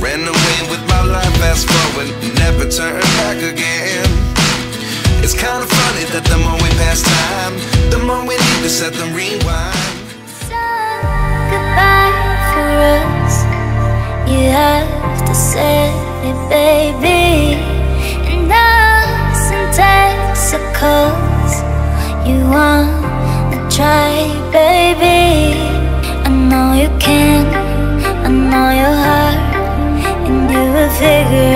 ran away with my life, fast forward, never turn back again. It's kind of funny that the more we pass time, the more we need to set them rewind. So goodbye for us. You have to say it, baby. And us in Texaco's. You wanna and you